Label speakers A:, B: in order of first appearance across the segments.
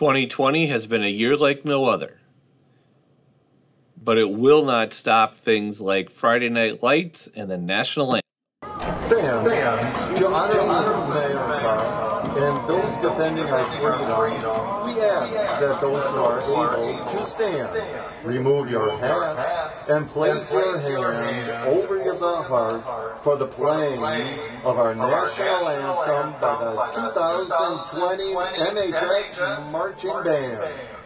A: 2020 has been a year like no other. But it will not stop things like Friday Night Lights and the national anthem.
B: Fans, to honor, honor America and those defending our freedom, we ask that those who are able to stand, remove your hats and place your hand over the heart for the playing of our national anthem by the 2020 MHS Marching Band.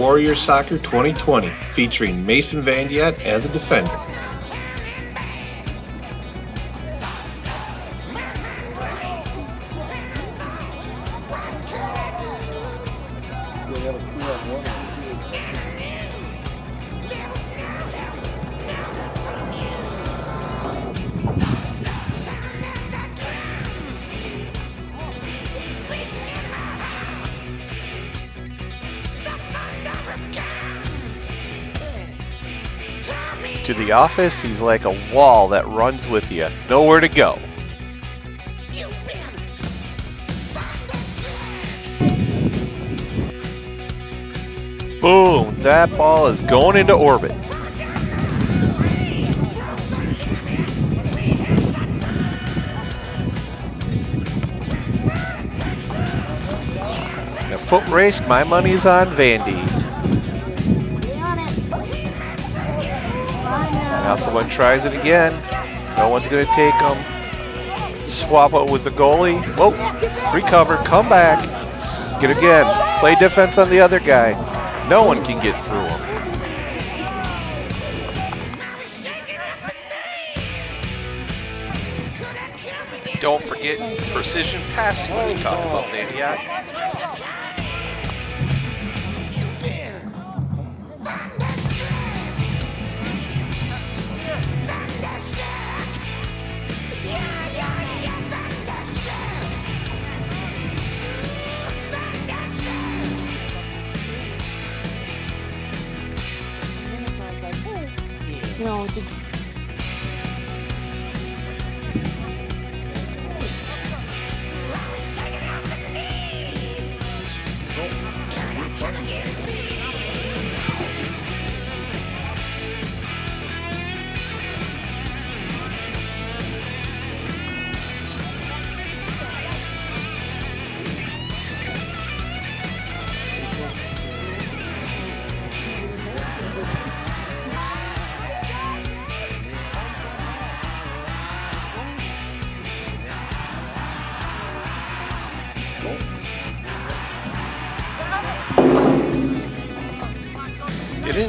A: Warrior Soccer 2020, featuring Mason Van Vandiat as a defender.
C: To the office, he's like a wall that runs with you. Nowhere to go. Boom! That ball is going into orbit. The foot race, my money's on Vandy. Now someone tries it again. No one's going to take him. Swap it with the goalie. Whoa, recover, come back. Get again. Play defense on the other guy. No one can get through him. Don't forget precision passing when you talk about Vanderjagt.
D: You know, the,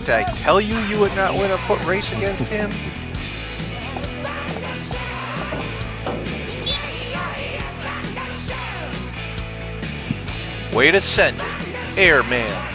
C: Didn't I tell you you would not win a foot race against him? Way to send it, Airman.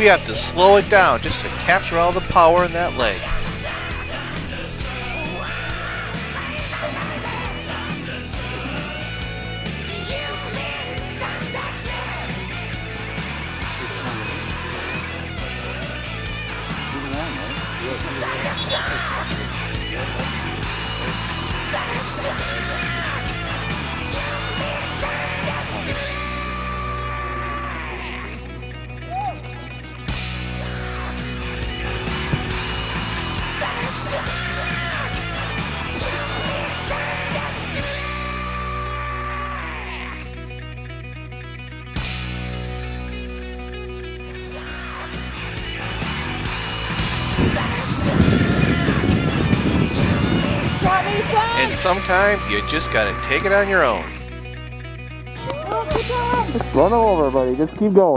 C: We have to slow it down just to capture all the power in that leg. And sometimes you just gotta take it on your own.
E: Run over, buddy. Just keep going.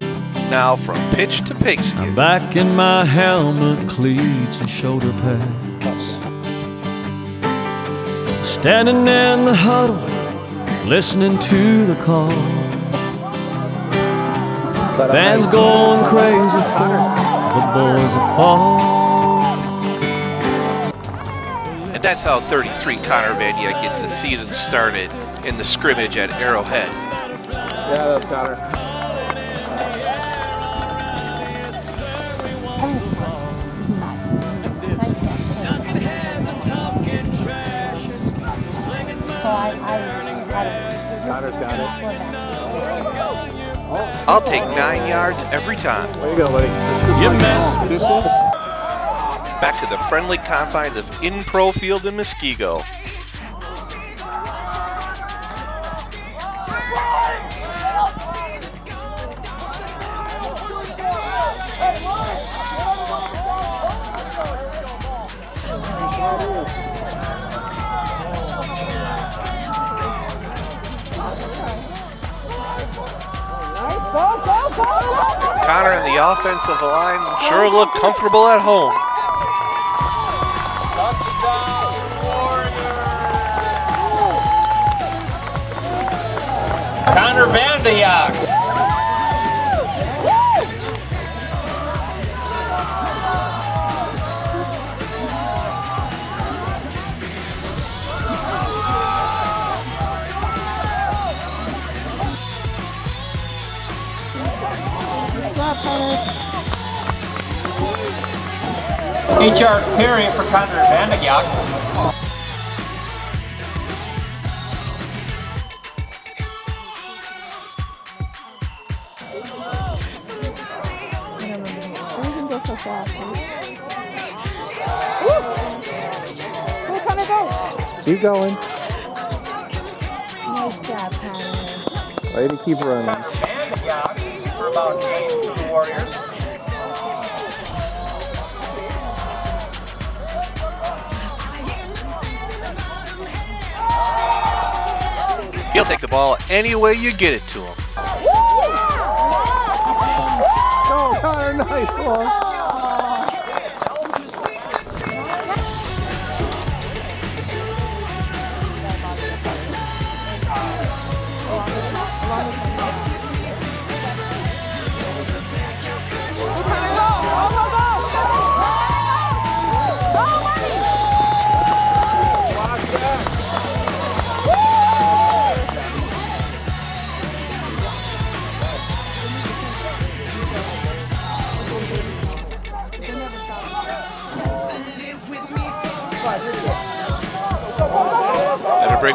C: Now from pitch to pigskin.
F: I'm back in my helmet, cleats, and shoulder pads. Standing in the huddle, listening to the call. Fans going crazy for the boys of fall.
C: That's how 33 Connor Vadia gets a season started in the scrimmage at Arrowhead.
E: Yeah, that's Connor. Connor's got it.
C: I'll take nine yards every time.
E: There you go, buddy.
F: You mess
E: Too soon?
C: Back to the friendly confines of In Pro Field in Muskego. Connor and the offensive line sure look comfortable at home.
G: Connor Vanderjagt. HR carry for Connor
D: Vanderjagt.
E: Keep going.
D: Nice job, Connor.
E: Way to keep running.
G: Vanderjagt for about eight the Warriors.
C: He'll take the ball any way you get it to him.
E: Go, Connor. Nice one.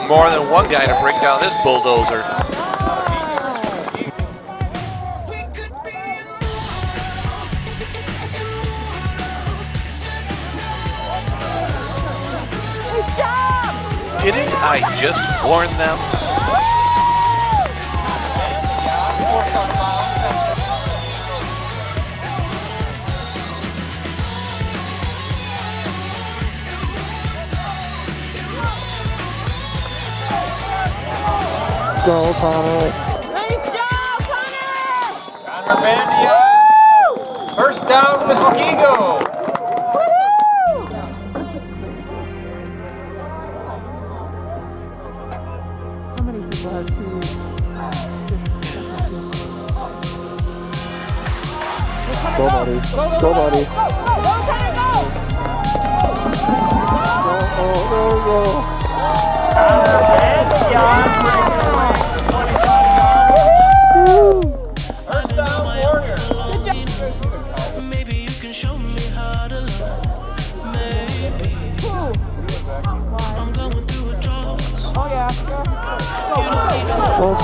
C: More than one guy to break down this bulldozer. Didn't I just warn them?
E: Go, Connor.
G: Connor Vanderjagt. First down, Muskego.
D: How many people?
E: Go, buddy. Go, buddy. Go, go, go, go.
G: Connor Vanderjagt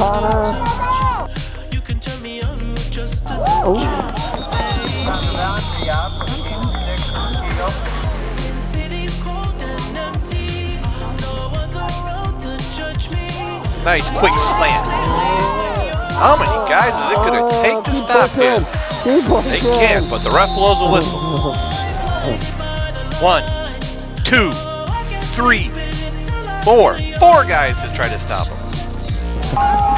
E: Connor.
F: You can turn me on just a touch.
G: Connor Vanderjagt for game six for Muskego.
F: Sin City's cold and empty. No one's around to judge me.
C: Nice quick slant. How many guys is it going to take to stop him?
E: pushing. Keep pushing.
C: They can't, but the ref blows a whistle. One, two, three, four. Four guys to try to stop him.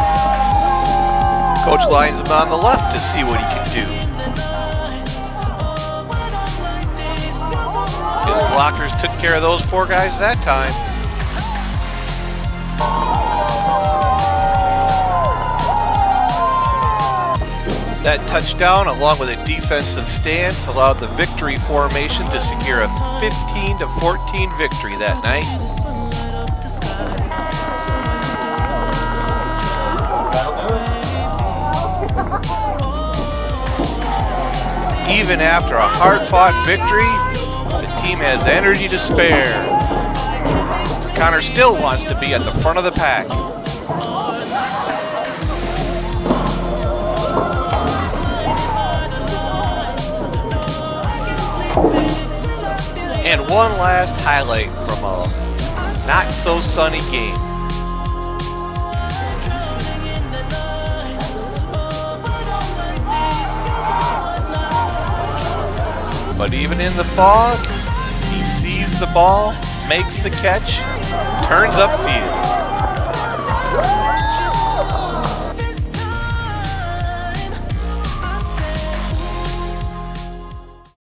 C: Coach lines him on the left to see what he can do. His blockers took care of those four guys that time. That touchdown, along with a defensive stance, allowed the victory formation to secure a 15 to 14 victory that night. Even after a hard-fought victory, the team has energy to spare. Connor still wants to be at the front of the pack. And one last highlight from a not so sunny game. But even in the fog, he sees the ball, makes the catch, turns upfield.